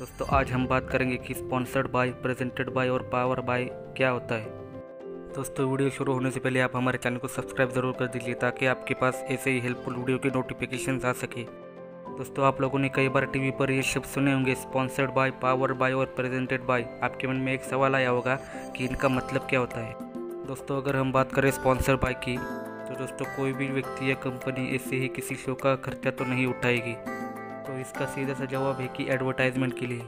दोस्तों, आज हम बात करेंगे कि स्पॉन्सर्ड बाय प्रेजेंटेड बाय और पावर बाय क्या होता है। दोस्तों, वीडियो शुरू होने से पहले आप हमारे चैनल को सब्सक्राइब ज़रूर कर दीजिए ताकि आपके पास ऐसे ही हेल्पफुल वीडियो की नोटिफिकेशन आ सके। दोस्तों, आप लोगों ने कई बार टीवी पर ये शब्द सुने होंगे स्पॉन्सर्ड बाय पावर बाय और प्रेजेंटेड बाय आपके मन में एक सवाल आया होगा कि इनका मतलब क्या होता है। दोस्तों, अगर हम बात करें स्पॉन्सर बाय की तो दोस्तों, कोई भी व्यक्ति या कंपनी ऐसे ही किसी शो का खर्चा तो नहीं उठाएगी। तो इसका सीधा सा जवाब है कि एडवर्टाइजमेंट के लिए।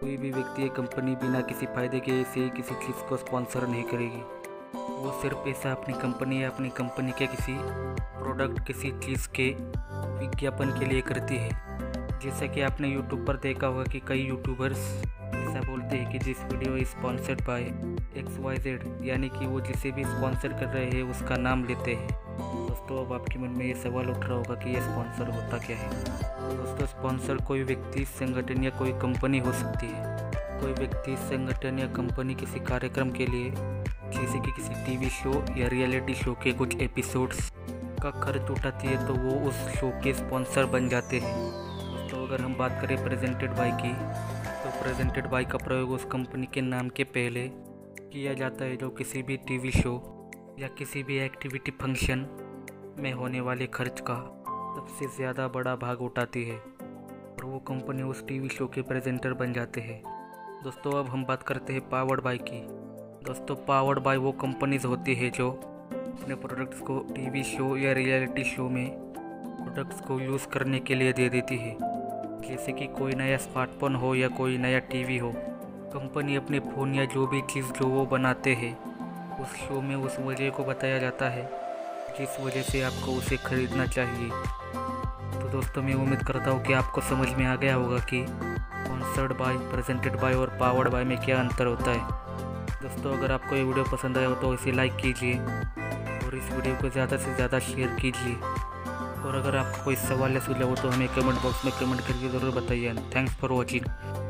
कोई भी व्यक्ति या कंपनी बिना किसी फ़ायदे के ऐसे किसी चीज़ को स्पॉन्सर नहीं करेगी। वो सिर्फ़ ऐसा अपनी कंपनी या अपनी कंपनी के किसी प्रोडक्ट किसी चीज़ के विज्ञापन के लिए करती है। जैसा कि आपने यूट्यूब पर देखा होगा कि कई यूट्यूबर्स बोलते हैं कि this video is sponsored by X Y Z यानी कि वो जिसे भी स्पॉन्सर कर रहे हैं, उसका नाम लेते हैं। दोस्तों, अब आपके मन में ये सवाल उठ रहा होगा कि ये स्पॉन्सर होता क्या है? दोस्तों स्पॉन्सर कोई व्यक्ति, संगठन या कोई कंपनी हो सकती है। कोई व्यक्ति, संगठन या कंपनी किसी कार्यक्रम के लिए, जैसे कि किसी टीवी शो या रियलिटी शो के कुछ एपिसोड्स का खर्च उठाती है तो वो उस शो के स्पॉन्सर बन जाते हैं। दोस्तों, अगर हम बात करें प्रेजेंटेड बाई की प्रेजेंटेड बाई का प्रयोग उस कंपनी के नाम के पहले किया जाता है जो किसी भी टीवी शो या किसी भी एक्टिविटी फ़ंक्शन में होने वाले खर्च का सबसे ज़्यादा बड़ा भाग उठाती है और वो कंपनी उस टीवी शो के प्रेजेंटर बन जाते हैं। दोस्तों, अब हम बात करते हैं पावर्ड बाई की। दोस्तों पावर्ड बाई वो कंपनीज़ होती है जो अपने प्रोडक्ट्स को टीवी शो या रियलिटी शो में प्रोडक्ट्स को यूज़ करने के लिए दे देती है। जैसे कि कोई नया स्मार्टफ़ोन हो या कोई नया टीवी हो कंपनी अपने फ़ोन या जो भी चीज़ जो वो बनाते हैं, उस शो में उस वजह को बताया जाता है, जिस वजह से आपको उसे ख़रीदना चाहिए। तो दोस्तों, मैं उम्मीद करता हूँ कि आपको समझ में आ गया होगा कि स्पॉन्सर्ड बाय प्रेजेंटेड बाय और पावर्ड बाय में क्या अंतर होता है। दोस्तों, अगर आपको ये वीडियो पसंद आया हो तो इसे लाइक कीजिए और इस वीडियो को ज़्यादा से ज़्यादा शेयर कीजिए। और अगर आपको कोई सवाल या सुझाव हो तो हमें कमेंट बॉक्स में कमेंट करके ज़रूर बताइए थैंक्स फॉर वॉचिंग